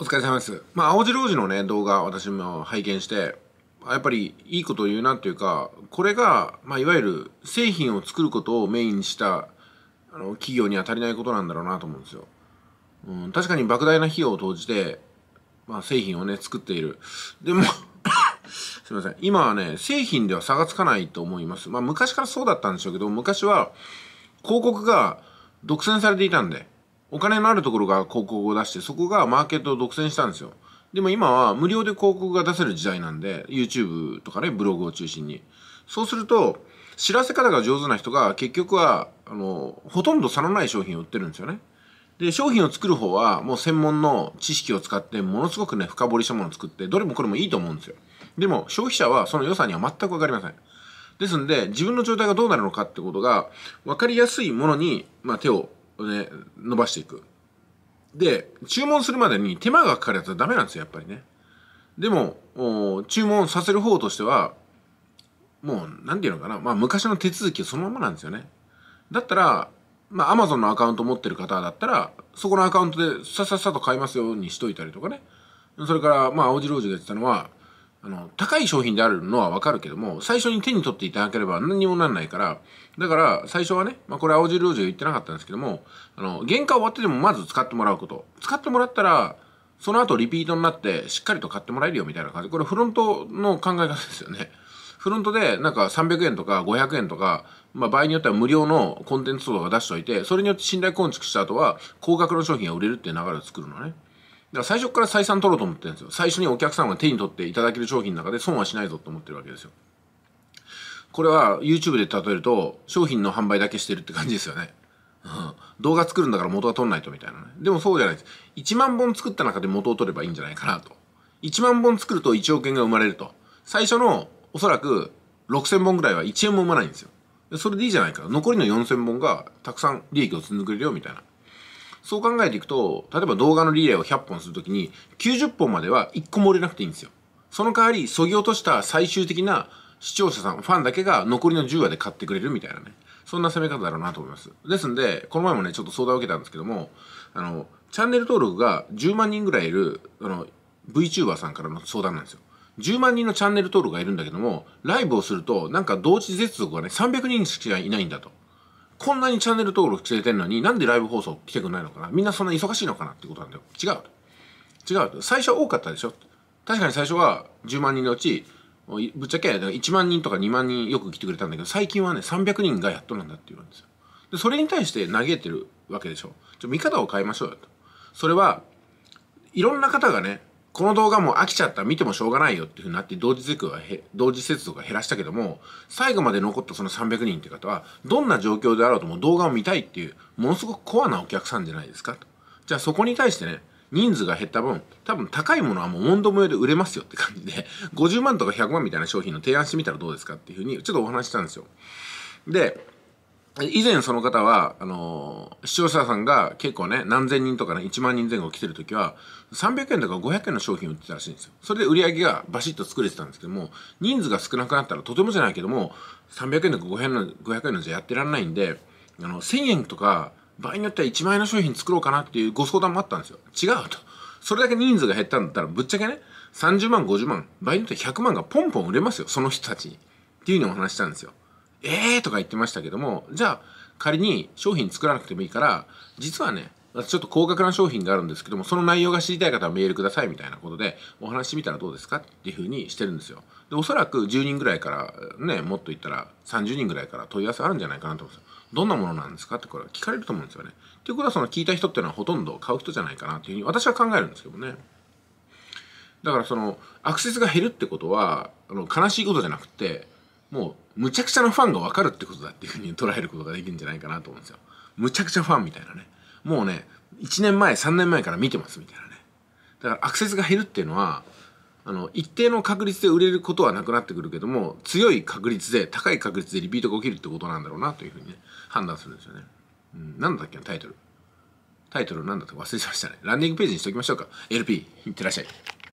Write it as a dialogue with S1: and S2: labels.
S1: お疲れ様です。まあ、青白王子のね、動画、私も拝見して、やっぱりいいことを言うなっていうか、これが、まあ、いわゆる製品を作ることをメインにした、あの、企業には足りないことなんだろうなと思うんですよ。うん、確かに莫大な費用を投じて、まあ、製品をね、作っている。でも、すみません。今はね、製品では差がつかないと思います。まあ、昔からそうだったんでしょうけど、昔は、広告が独占されていたんで、お金のあるところが広告を出して、そこがマーケットを独占したんですよ。でも今は無料で広告が出せる時代なんで、YouTube とかね、ブログを中心に。そうすると、知らせ方が上手な人が結局は、あの、ほとんど差のない商品を売ってるんですよね。で、商品を作る方はもう専門の知識を使ってものすごくね、深掘りしたものを作って、どれもこれもいいと思うんですよ。でも消費者はその良さには全くわかりません。ですんで、自分の状態がどうなるのかってことが、分かりやすいものに、まあ、手を、ね、伸ばしていく。で、注文するまでに手間がかかるやつはダメなんですよ、やっぱりね。でも、注文させる方としては、もう、なんていうのかな、まあ、昔の手続きそのままなんですよね。だったら、まあ、アマゾンのアカウント持ってる方だったら、そこのアカウントでさささと買いますようにしといたりとかね。それから、まあ、青白王子が言ってたのは、あの、高い商品であるのはわかるけども、最初に手に取っていただければ何にもなんないから、だから、最初はね、まあ、これ青白王子が言ってなかったんですけども、あの、原価終わってでもまず使ってもらうこと。使ってもらったら、その後リピートになって、しっかりと買ってもらえるよみたいな感じ。これフロントの考え方ですよね。フロントでなんか300円とか500円とか、まあ場合によっては無料のコンテンツとか出しておいて、それによって信頼構築した後は、高額の商品が売れるっていう流れを作るのね。だから最初から採算取ろうと思ってるんですよ。最初にお客さんが手に取っていただける商品の中で損はしないぞと思ってるわけですよ。これは YouTube で例えると、商品の販売だけしてるって感じですよね。うん、動画作るんだから元は取んないとみたいなね。でもそうじゃないです。1万本作った中で元を取ればいいんじゃないかなと。1万本作ると1億円が生まれると。最初のおそらく6000本ぐらいは1円も生まないんですよ。それでいいじゃないか。残りの4000本がたくさん利益を積んでくれるよみたいな。そう考えていくと、例えば動画のリレーを100本するときに90本までは1個も売れなくていいんですよ。その代わり、そぎ落とした最終的な視聴者さん、ファンだけが残りの10話で買ってくれるみたいなね。そんな攻め方だろうなと思います。ですんで、この前もね、ちょっと相談を受けたんですけども、あの、チャンネル登録が10万人ぐらいいる、あの、VTuber さんからの相談なんですよ。10万人のチャンネル登録がいるんだけども、ライブをすると、なんか同時接続がね、300人しかいないんだと。こんなにチャンネル登録しててんのに、なんでライブ放送来てくんないのかな？みんなそんな忙しいのかなってことなんだよ。違う。違う。最初は多かったでしょ？確かに最初は10万人のうち、ぶっちゃけ1万人とか2万人よく来てくれたんだけど、最近はね、300人がやっとなんだって言うんですよ。で、それに対して嘆いてるわけでしょ？ちょ、見方を変えましょうよと。それは、いろんな方がね、この動画も飽きちゃった、見てもしょうがないよっていうふうになって、同時接続がへ、同時接続が減らしたけども、最後まで残ったその300人っていう方は、どんな状況であろうとも動画を見たいっていう、ものすごくコアなお客さんじゃないですかと。じゃあそこに対してね、人数が減った分、多分高いものはもう問答無用で売れますよって感じで、50万とか100万みたいな商品の提案してみたらどうですかっていうふうに、ちょっとお話ししたんですよ。で、以前その方は、あのー、視聴者さんが結構ね、何千人とかね、1万人前後来てる時は、300円とか500円の商品を売ってたらしいんですよ。それで売り上げがバシッと作れてたんですけども、人数が少なくなったらとてもじゃないけども、300円とか500円の ,500 円のじゃやってられないんで、あの、1000円とか、場合によっては1万円の商品作ろうかなっていうご相談もあったんですよ。違うと。それだけ人数が減ったんだったら、ぶっちゃけね、30万、50万、場合によっては100万がポンポン売れますよ、その人たちに。っていうのを話したんですよ。えーとか言ってましたけども、じゃあ、仮に商品作らなくてもいいから、実はね、ちょっと高額な商品があるんですけども、その内容が知りたい方はメールくださいみたいなことで、お話してみたらどうですかっていうふうにしてるんですよ。で、おそらく10人ぐらいから、ね、もっと言ったら30人ぐらいから問い合わせあるんじゃないかなと思うんですよ。どんなものなんですかってこれ聞かれると思うんですよね。っていうことはその聞いた人っていうのはほとんど買う人じゃないかなっていうふうに私は考えるんですけどね。だからその、アクセスが減るってことは、あの、悲しいことじゃなくて、もう、むちゃくちゃなファンが分かるってことだっていうふうに捉えることができるんじゃないかなと思うんですよ。むちゃくちゃファンみたいなね。もうね、1年前、3年前から見てますみたいなね。だからアクセスが減るっていうのは、あの、一定の確率で売れることはなくなってくるけども、強い確率で、高い確率でリピートが起きるってことなんだろうなというふうにね、判断するんですよね。うん、なんだっけな、タイトル。タイトルなんだったか忘れちゃいましたね。ランディングページにしておきましょうか。LP、いってらっしゃい。